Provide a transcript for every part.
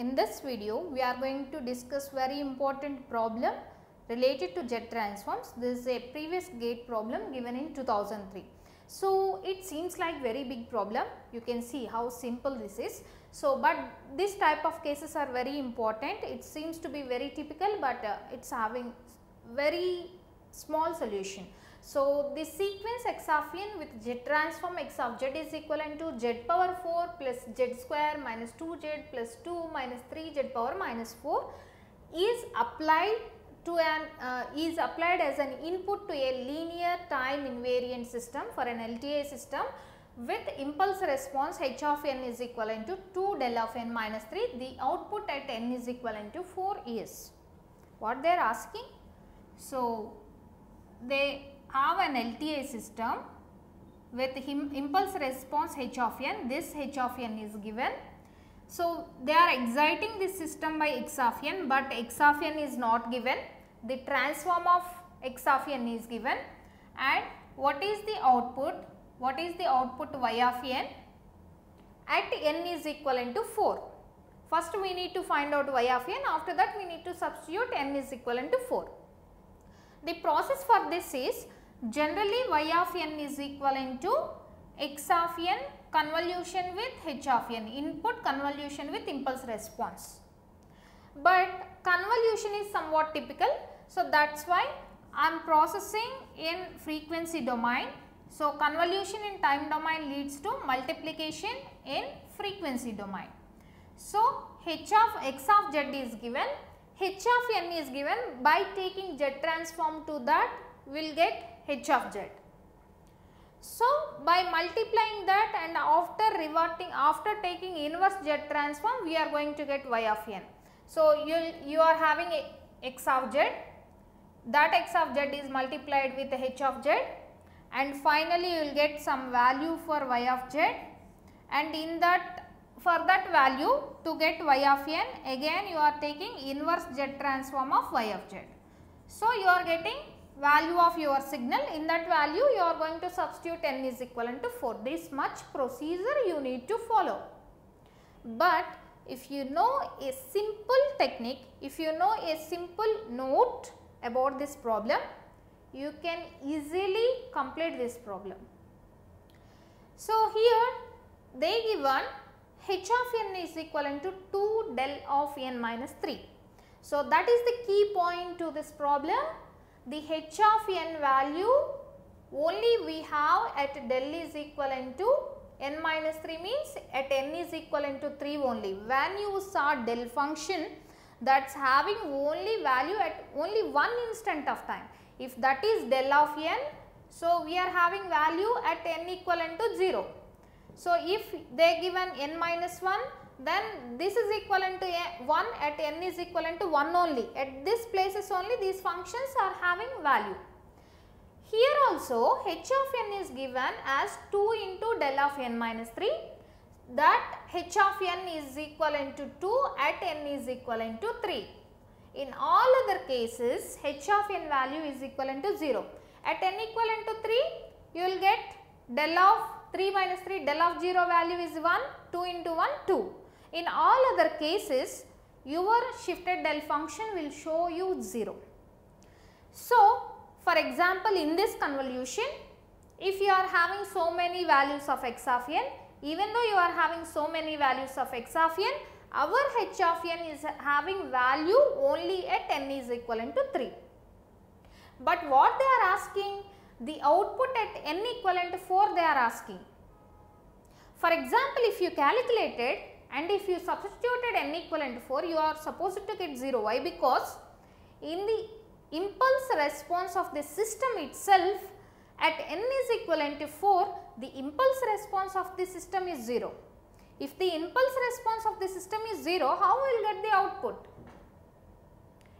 In this video, we are going to discuss very important problem related to z transforms. This is a previous gate problem given in 2003. So, it seems like very big problem. You can see how simple this is. So, but this type of cases are very important. It seems to be very typical, but uh, it's having very small solution. So, the sequence x of n with z transform x of z is equivalent to z power 4 plus z square minus 2z plus 2 minus 3z power minus 4 is applied to an uh, is applied as an input to a linear time invariant system for an LTI system with impulse response h of n is equivalent to 2 del of n minus 3 the output at n is equivalent to 4 is what they are asking. So, they have an LTI system with impulse response h of n this h of n is given. So, they are exciting this system by x of n but x of n is not given the transform of x of n is given and what is the output what is the output y of n at n is equivalent to 4. First we need to find out y of n after that we need to substitute n is equivalent to 4. The process for this is generally y of n is equivalent to x of n convolution with h of n input convolution with impulse response. But convolution is somewhat typical. So, that is why I am processing in frequency domain. So, convolution in time domain leads to multiplication in frequency domain. So, h of x of z is given, h of n is given by taking z transform to that we will get h of z. So, by multiplying that and after reverting after taking inverse z transform we are going to get y of n. So, you, you are having x of z that x of z is multiplied with h of z and finally you will get some value for y of z and in that for that value to get y of n again you are taking inverse z transform of y of z. So, you are getting value of your signal in that value you are going to substitute n is equivalent to 4 this much procedure you need to follow. But if you know a simple technique, if you know a simple note about this problem, you can easily complete this problem. So, here they given h of n is equivalent to 2 del of n minus 3. So, that is the key point to this problem. The h of n value only we have at del is equivalent to n minus 3 means at n is equivalent to 3 only. When you saw del function that is having only value at only one instant of time. If that is del of n, so we are having value at n equivalent to 0. So, if they given n minus 1 then this is equivalent to 1 at n is equivalent to 1 only. At this places only these functions are having value. Here also h of n is given as 2 into del of n minus 3 that h of n is equivalent to 2 at n is equivalent to 3. In all other cases h of n value is equivalent to 0. At n equivalent to 3 you will get del of 3 minus 3 del of 0 value is 1 2 into 1 2. In all other cases your shifted del function will show you 0. So, for example, in this convolution if you are having so many values of x of n even though you are having so many values of x of n our h of n is having value only at n is equivalent to 3. But what they are asking the output at n equivalent to 4 they are asking. For example, if you calculated and if you substituted n equivalent 4 you are supposed to get 0. Why? Because in the impulse response of the system itself at n is equivalent to 4 the impulse response of the system is 0. If the impulse response of the system is 0 how will get the output?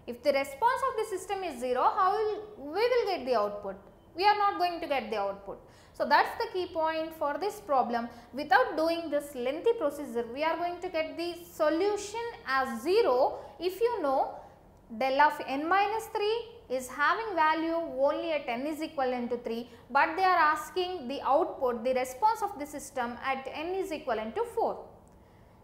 If the response of the system is 0 how will we will get the output? We are not going to get the output. So, that is the key point for this problem. Without doing this lengthy procedure, we are going to get the solution as 0 if you know del of n minus 3 is having value only at n is equivalent to 3, but they are asking the output, the response of the system at n is equivalent to 4.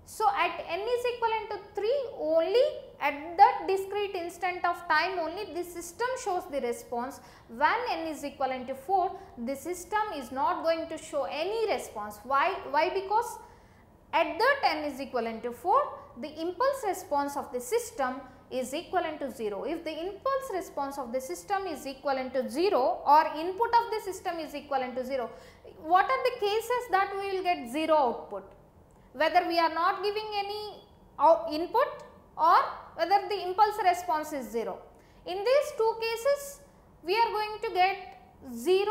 So, at n is equivalent to 3 only at that discrete instant of time only the system shows the response when n is equivalent to 4 the system is not going to show any response. Why? Why? Because at that n is equivalent to 4 the impulse response of the system is equivalent to 0. If the impulse response of the system is equivalent to 0 or input of the system is equivalent to 0, what are the cases that we will get 0 output? Whether we are not giving any input or whether the impulse response is 0. In these two cases, we are going to get 0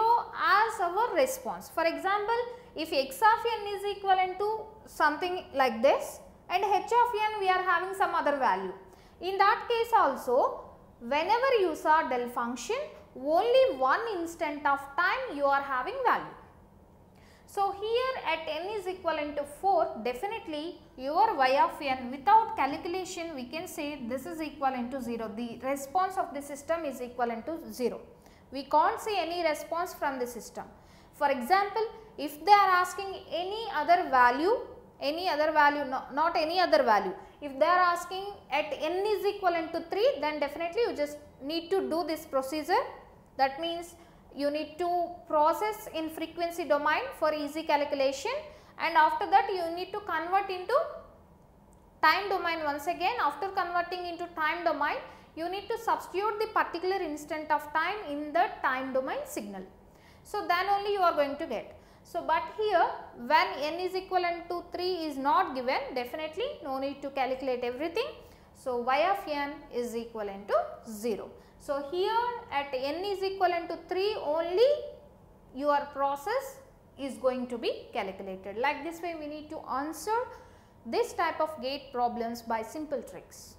as our response. For example, if x of n is equivalent to something like this and h of n we are having some other value. In that case also, whenever you saw del function, only one instant of time you are having value. So, here at n is equivalent to 4 definitely your y of n without calculation we can say this is equivalent to 0. The response of the system is equivalent to 0. We can't see any response from the system. For example, if they are asking any other value, any other value, no, not any other value. If they are asking at n is equivalent to 3, then definitely you just need to do this procedure. That means you need to process in frequency domain for easy calculation and after that you need to convert into time domain once again after converting into time domain you need to substitute the particular instant of time in the time domain signal. So, then only you are going to get. So, but here when n is equivalent to 3 is not given definitely no need to calculate everything. So, y of n is equivalent to 0. So, here at n is equivalent to 3 only your process is going to be calculated. Like this way we need to answer this type of gate problems by simple tricks.